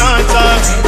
ना चाहती